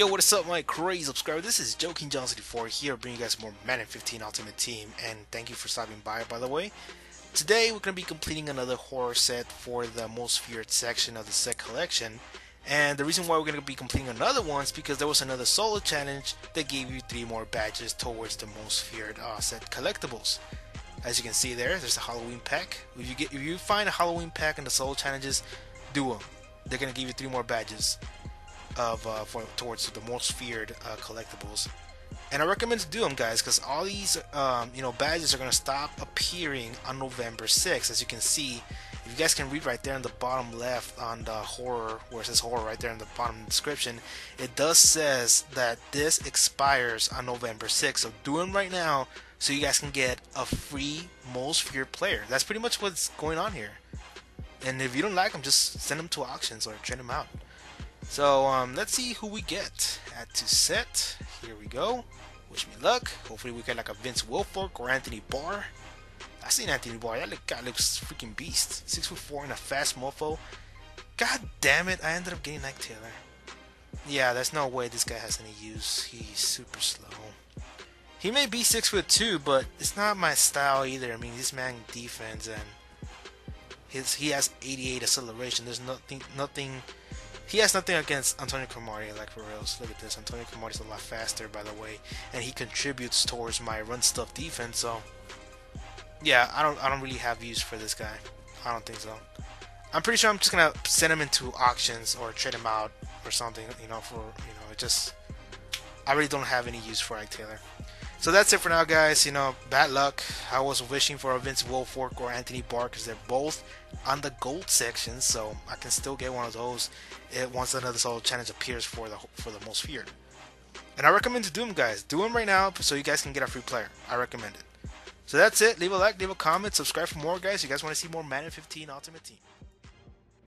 Yo, what is up, my crazy subscriber? This is Joking John 64 here, bringing you guys more Madden 15 Ultimate Team, and thank you for stopping by, by the way. Today, we're going to be completing another horror set for the most feared section of the set collection, and the reason why we're going to be completing another one is because there was another solo challenge that gave you three more badges towards the most feared uh, set collectibles. As you can see there, there's a Halloween pack. If you get, if you find a Halloween pack in the solo challenges, do them. They're going to give you three more badges of uh, for towards the most feared uh, collectibles. And I recommend to do them, guys, because all these um, you know badges are gonna stop appearing on November 6th. As you can see, if you guys can read right there in the bottom left on the horror, where it says horror right there in the bottom description, it does says that this expires on November 6th. So do them right now, so you guys can get a free most feared player. That's pretty much what's going on here. And if you don't like them, just send them to auctions or trade them out. So um, let's see who we get. at to set. Here we go. Wish me luck. Hopefully we get like a Vince Wilfork or Anthony Barr. I seen Anthony Barr. That guy looks freaking beast. Six foot four and a fast mofo. God damn it! I ended up getting Ike Taylor. Yeah, there's no way this guy has any use. He's super slow. He may be six foot two, but it's not my style either. I mean, this man defense and his he has 88 acceleration. There's nothing nothing he has nothing against Antonio Cromartie, like for reals. Look at this. Antonio Cromartie's a lot faster, by the way, and he contributes towards my run stuff defense. So, yeah, I don't, I don't really have use for this guy. I don't think so. I'm pretty sure I'm just gonna send him into auctions or trade him out or something. You know, for you know, it just I really don't have any use for Ike Taylor. So that's it for now, guys. You know, bad luck. I was wishing for a Vince Wilfork or Anthony Barr because they're both on the gold section, so I can still get one of those eh, once another solo challenge appears for the for the most feared. And I recommend to do them, guys. Do them right now so you guys can get a free player. I recommend it. So that's it. Leave a like, leave a comment, subscribe for more, guys. You guys want to see more Madden 15 Ultimate Team.